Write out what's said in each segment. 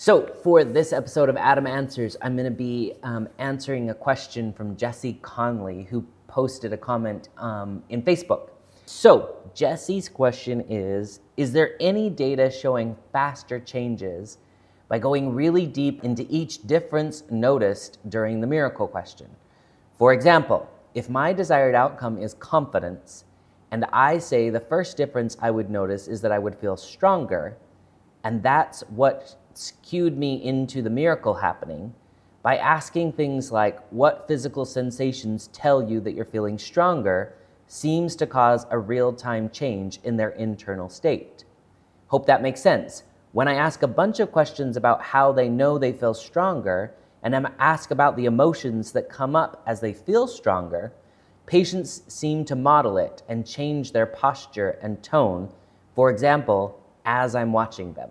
So, for this episode of Adam Answers, I'm going to be um, answering a question from Jesse Conley, who posted a comment um, in Facebook. So, Jesse's question is Is there any data showing faster changes by going really deep into each difference noticed during the miracle question? For example, if my desired outcome is confidence, and I say the first difference I would notice is that I would feel stronger, and that's what skewed me into the miracle happening by asking things like what physical sensations tell you that you're feeling stronger seems to cause a real time change in their internal state. Hope that makes sense. When I ask a bunch of questions about how they know they feel stronger, and I ask about the emotions that come up as they feel stronger, patients seem to model it and change their posture and tone, for example, as I'm watching them.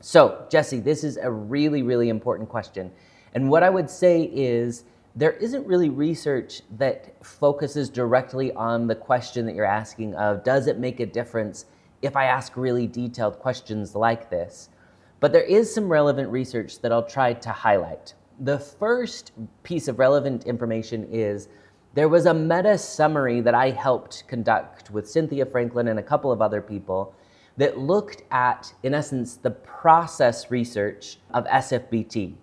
So, Jesse, this is a really, really important question. And what I would say is there isn't really research that focuses directly on the question that you're asking of does it make a difference if I ask really detailed questions like this? But there is some relevant research that I'll try to highlight. The first piece of relevant information is there was a meta summary that I helped conduct with Cynthia Franklin and a couple of other people that looked at, in essence, the process research of SFBT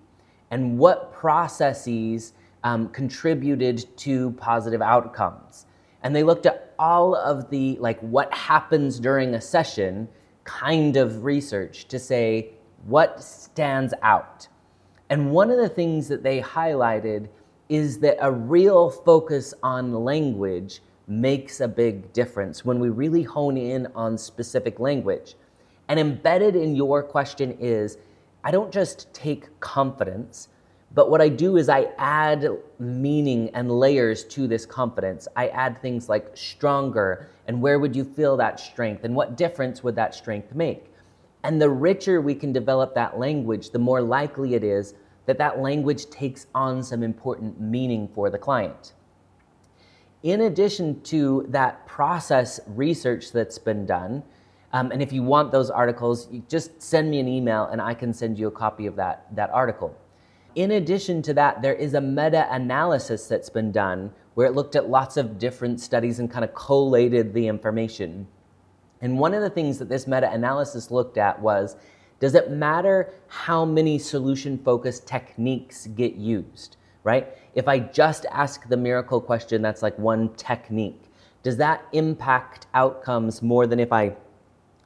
and what processes um, contributed to positive outcomes. And they looked at all of the, like, what happens during a session kind of research to say what stands out. And one of the things that they highlighted is that a real focus on language makes a big difference when we really hone in on specific language. And embedded in your question is I don't just take confidence, but what I do is I add meaning and layers to this confidence. I add things like stronger and where would you feel that strength and what difference would that strength make? And the richer we can develop that language, the more likely it is that that language takes on some important meaning for the client in addition to that process research that's been done, um, and if you want those articles, you just send me an email and I can send you a copy of that, that article. In addition to that, there is a meta analysis that's been done where it looked at lots of different studies and kind of collated the information. And one of the things that this meta analysis looked at was does it matter how many solution focused techniques get used? Right? If I just ask the miracle question, that's like one technique. Does that impact outcomes more than if I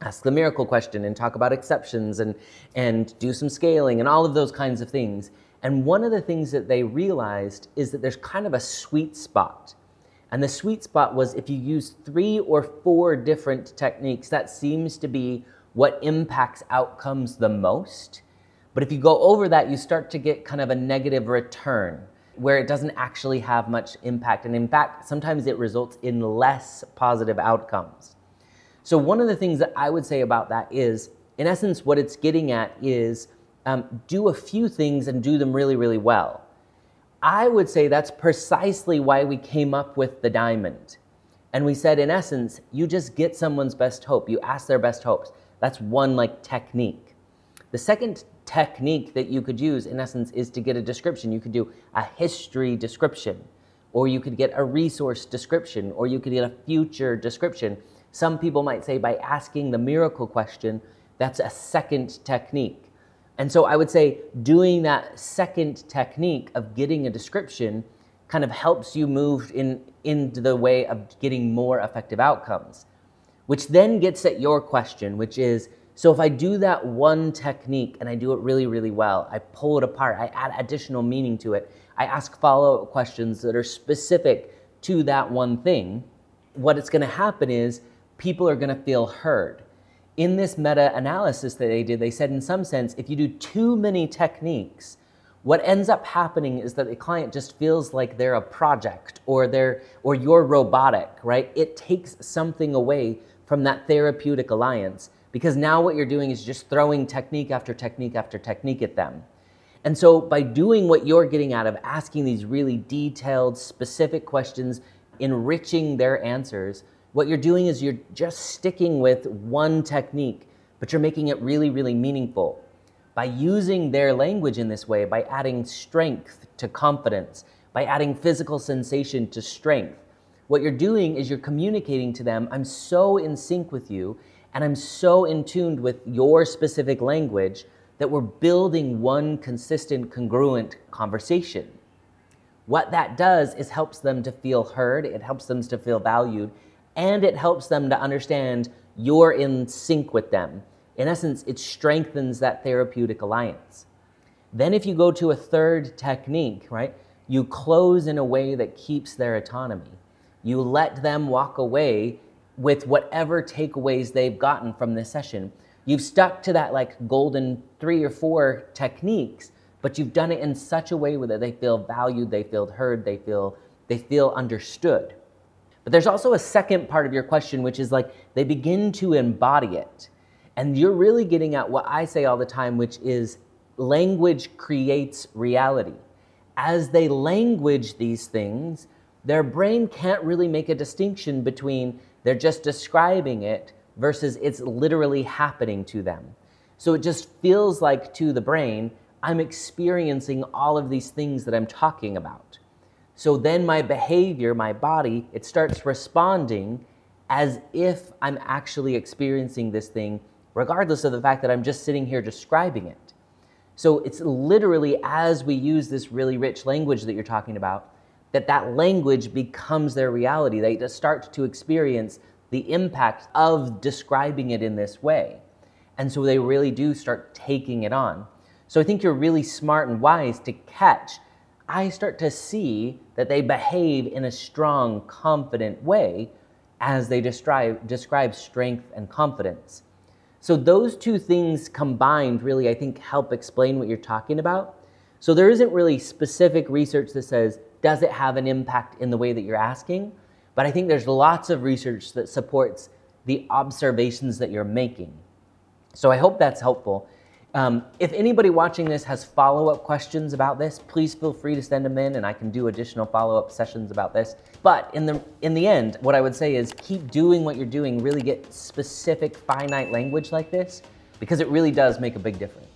ask the miracle question and talk about exceptions and, and do some scaling and all of those kinds of things? And one of the things that they realized is that there's kind of a sweet spot. And the sweet spot was if you use three or four different techniques, that seems to be what impacts outcomes the most. But if you go over that, you start to get kind of a negative return where it doesn't actually have much impact. And in fact, sometimes it results in less positive outcomes. So, one of the things that I would say about that is, in essence, what it's getting at is um, do a few things and do them really, really well. I would say that's precisely why we came up with the diamond. And we said, in essence, you just get someone's best hope. You ask their best hopes. That's one like technique. The second technique that you could use, in essence, is to get a description. You could do a history description, or you could get a resource description, or you could get a future description. Some people might say by asking the miracle question, that's a second technique. And so I would say doing that second technique of getting a description kind of helps you move in into the way of getting more effective outcomes. Which then gets at your question, which is so if I do that one technique and I do it really, really well, I pull it apart, I add additional meaning to it, I ask follow up questions that are specific to that one thing, what it's gonna happen is people are gonna feel heard. In this meta analysis that they did, they said in some sense, if you do too many techniques, what ends up happening is that the client just feels like they're a project or they're or you're robotic, right? It takes something away from that therapeutic alliance because now what you're doing is just throwing technique after technique after technique at them. And so by doing what you're getting out of asking these really detailed, specific questions, enriching their answers, what you're doing is you're just sticking with one technique, but you're making it really, really meaningful. by using their language in this way, by adding strength to confidence, by adding physical sensation to strength, what you're doing is you're communicating to them, I'm so in sync with you, and I'm so in tuned with your specific language that we're building one consistent, congruent conversation. What that does is helps them to feel heard, it helps them to feel valued, and it helps them to understand you're in sync with them. In essence, it strengthens that therapeutic alliance. Then, if you go to a third technique, right, you close in a way that keeps their autonomy. You let them walk away with whatever takeaways they've gotten from this session. You've stuck to that like golden three or four techniques, but you've done it in such a way that they feel valued, they feel heard, they feel they feel understood. But there's also a second part of your question, which is like they begin to embody it. And you're really getting at what I say all the time, which is language creates reality. As they language these things, their brain can't really make a distinction between they're just describing it versus it's literally happening to them. So it just feels like to the brain, I'm experiencing all of these things that I'm talking about. So then my behavior, my body, it starts responding as if I'm actually experiencing this thing, regardless of the fact that I'm just sitting here describing it. So it's literally as we use this really rich language that you're talking about, that that language becomes their reality. They just start to experience the impact of describing it in this way. And so they really do start taking it on. So I think you're really smart and wise to catch. I start to see that they behave in a strong, confident way as they describe, describe strength and confidence. So those two things combined really, I think, help explain what you're talking about. So there isn't really specific research that says does it have an impact in the way that you're asking? But I think there's lots of research that supports the observations that you're making. So I hope that's helpful. Um, if anybody watching this has follow up questions about this, please feel free to send them in and I can do additional follow up sessions about this. But in the, in the end, what I would say is keep doing what you're doing, really get specific finite language like this because it really does make a big difference.